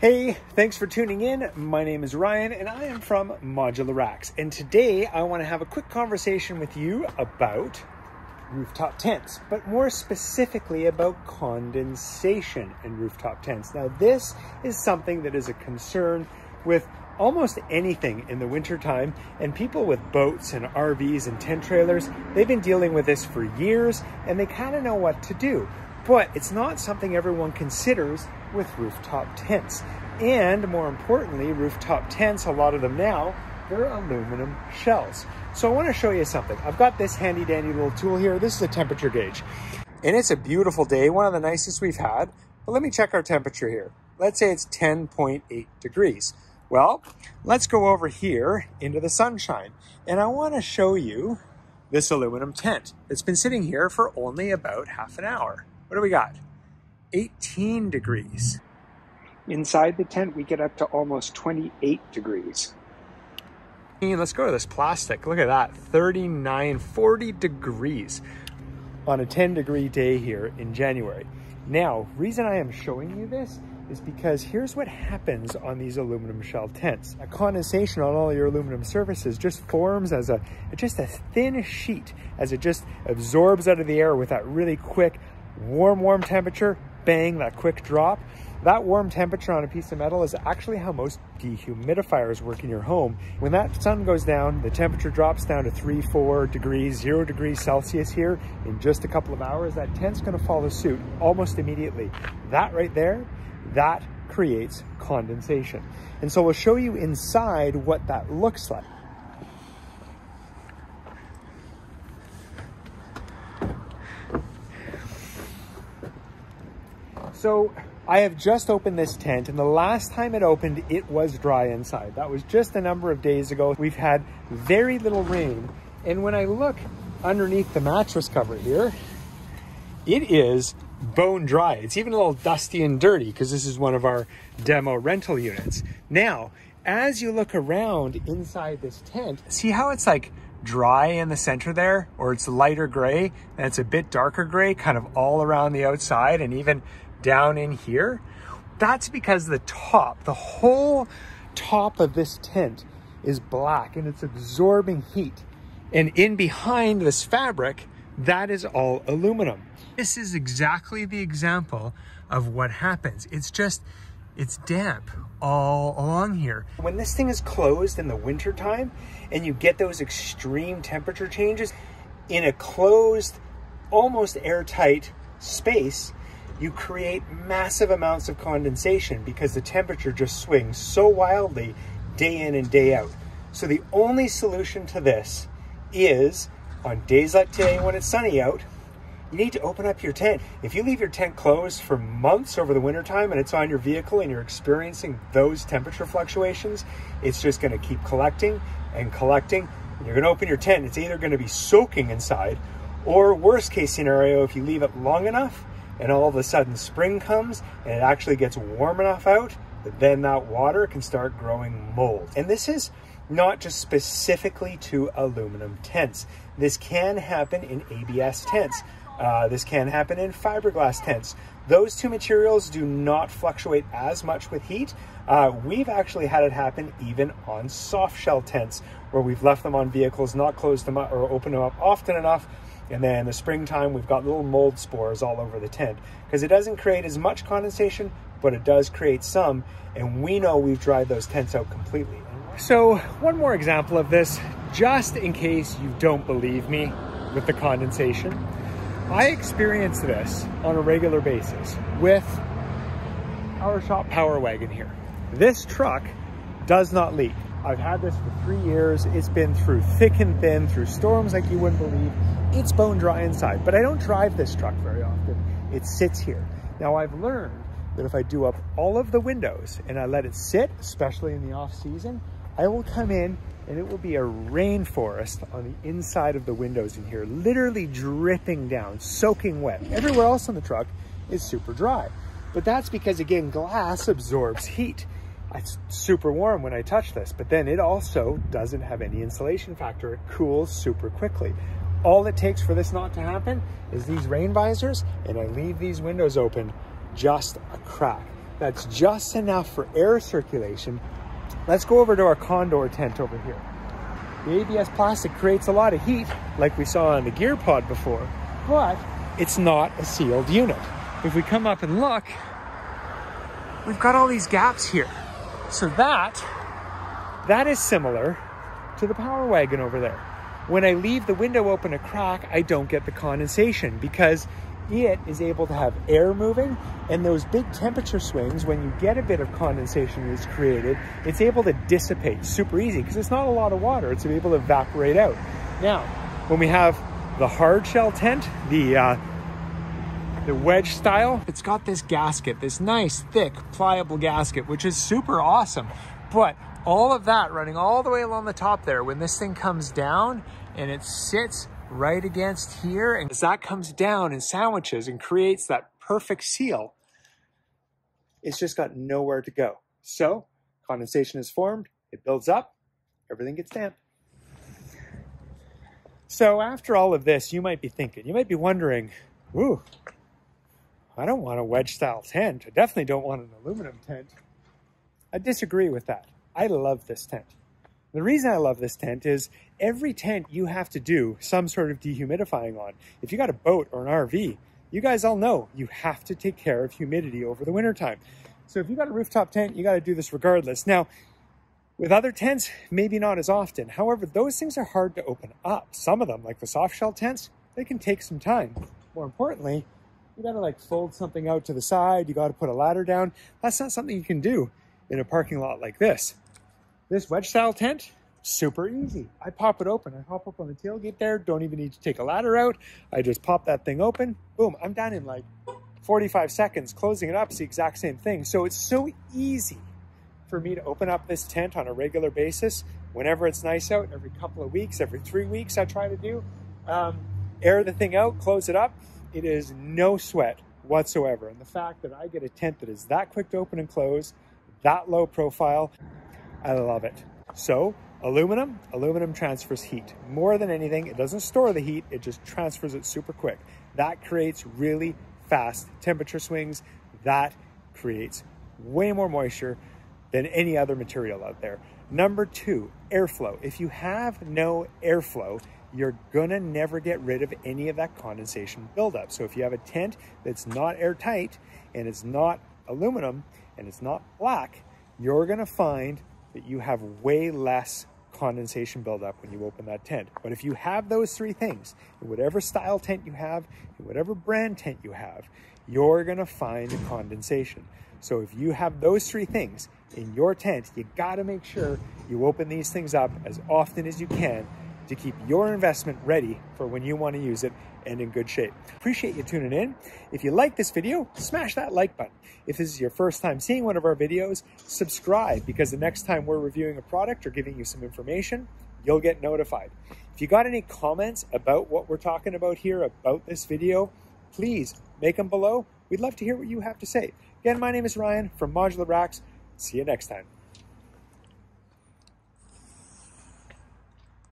Hey, thanks for tuning in. My name is Ryan and I am from Modula Racks. And today I want to have a quick conversation with you about rooftop tents, but more specifically about condensation in rooftop tents. Now, this is something that is a concern with almost anything in the wintertime and people with boats and RVs and tent trailers, they've been dealing with this for years and they kind of know what to do. But it's not something everyone considers with rooftop tents. And more importantly, rooftop tents, a lot of them now, they're aluminum shells. So I wanna show you something. I've got this handy dandy little tool here. This is a temperature gauge. And it's a beautiful day, one of the nicest we've had. But let me check our temperature here. Let's say it's 10.8 degrees. Well, let's go over here into the sunshine. And I wanna show you this aluminum tent. It's been sitting here for only about half an hour. What do we got? 18 degrees. Inside the tent, we get up to almost 28 degrees. Let's go to this plastic. Look at that, 39, 40 degrees on a 10 degree day here in January. Now, reason I am showing you this is because here's what happens on these aluminum shell tents. A condensation on all your aluminum surfaces just forms as a just a thin sheet as it just absorbs out of the air with that really quick warm, warm temperature, bang, that quick drop. That warm temperature on a piece of metal is actually how most dehumidifiers work in your home. When that sun goes down, the temperature drops down to three, four degrees, zero degrees Celsius here in just a couple of hours. That tent's gonna follow suit almost immediately. That right there, that creates condensation. And so we'll show you inside what that looks like. So I have just opened this tent and the last time it opened, it was dry inside. That was just a number of days ago. We've had very little rain. And when I look underneath the mattress cover here, it is bone dry. It's even a little dusty and dirty because this is one of our demo rental units. Now, as you look around inside this tent, see how it's like dry in the center there, or it's lighter gray, and it's a bit darker gray, kind of all around the outside and even down in here, that's because the top, the whole top of this tent is black and it's absorbing heat. And in behind this fabric, that is all aluminum. This is exactly the example of what happens. It's just, it's damp all along here. When this thing is closed in the wintertime and you get those extreme temperature changes in a closed, almost airtight space, you create massive amounts of condensation because the temperature just swings so wildly day in and day out. So the only solution to this is on days like today when it's sunny out, you need to open up your tent. If you leave your tent closed for months over the wintertime and it's on your vehicle and you're experiencing those temperature fluctuations, it's just going to keep collecting and collecting. And you're going to open your tent, it's either going to be soaking inside, or worst case scenario, if you leave it long enough, and all of a sudden spring comes and it actually gets warm enough out that then that water can start growing mold. And this is not just specifically to aluminum tents. This can happen in ABS tents. Uh, this can happen in fiberglass tents. Those two materials do not fluctuate as much with heat. Uh, we've actually had it happen even on soft shell tents where we've left them on vehicles, not closed them up or opened them up often enough and then in the springtime, we've got little mold spores all over the tent because it doesn't create as much condensation, but it does create some. And we know we've dried those tents out completely. So one more example of this, just in case you don't believe me with the condensation. I experience this on a regular basis with our shop power wagon here. This truck does not leak. I've had this for three years. It's been through thick and thin, through storms like you wouldn't believe. It's bone dry inside, but I don't drive this truck very often. It sits here. Now I've learned that if I do up all of the windows and I let it sit, especially in the off season, I will come in and it will be a rainforest on the inside of the windows in here, literally dripping down, soaking wet. Everywhere else on the truck is super dry. But that's because again, glass absorbs heat it's super warm when I touch this, but then it also doesn't have any insulation factor. It cools super quickly. All it takes for this not to happen is these rain visors, and I leave these windows open just a crack. that's just enough for air circulation. Let's go over to our condor tent over here. The ABS plastic creates a lot of heat, like we saw on the gear pod before, but it's not a sealed unit. If we come up and look, we've got all these gaps here. So that, that is similar to the Power Wagon over there. When I leave the window open a crack, I don't get the condensation because it is able to have air moving and those big temperature swings, when you get a bit of condensation is created, it's able to dissipate super easy because it's not a lot of water. It's able to evaporate out. Now, when we have the hard shell tent, the uh, the wedge style, it's got this gasket, this nice, thick, pliable gasket, which is super awesome. But all of that running all the way along the top there, when this thing comes down and it sits right against here, and as that comes down and sandwiches and creates that perfect seal, it's just got nowhere to go. So condensation is formed, it builds up, everything gets damp. So after all of this, you might be thinking, you might be wondering, ooh, I don't want a wedge style tent. I definitely don't want an aluminum tent. I disagree with that. I love this tent. The reason I love this tent is every tent you have to do some sort of dehumidifying on. If you got a boat or an RV, you guys all know you have to take care of humidity over the wintertime. So if you got a rooftop tent, you got to do this regardless. Now, with other tents, maybe not as often. However, those things are hard to open up. Some of them, like the soft shell tents, they can take some time. More importantly, you got to like fold something out to the side. You got to put a ladder down. That's not something you can do in a parking lot like this. This wedge style tent, super easy. I pop it open. I hop up on the tailgate there. Don't even need to take a ladder out. I just pop that thing open. Boom, I'm done in like 45 seconds. Closing it up is the exact same thing. So it's so easy for me to open up this tent on a regular basis whenever it's nice out, every couple of weeks, every three weeks I try to do. Um, air the thing out, close it up. It is no sweat whatsoever. And the fact that I get a tent that is that quick to open and close, that low profile, I love it. So aluminum, aluminum transfers heat. More than anything, it doesn't store the heat, it just transfers it super quick. That creates really fast temperature swings. That creates way more moisture than any other material out there. Number two, airflow. If you have no airflow, you're gonna never get rid of any of that condensation buildup. So if you have a tent that's not airtight and it's not aluminum and it's not black, you're gonna find that you have way less condensation buildup when you open that tent. But if you have those three things, in whatever style tent you have, in whatever brand tent you have, you're gonna find condensation. So if you have those three things in your tent, you gotta make sure you open these things up as often as you can to keep your investment ready for when you want to use it and in good shape. Appreciate you tuning in. If you like this video, smash that like button. If this is your first time seeing one of our videos, subscribe because the next time we're reviewing a product or giving you some information, you'll get notified. If you got any comments about what we're talking about here, about this video, please make them below. We'd love to hear what you have to say. Again, my name is Ryan from Modula Racks. See you next time.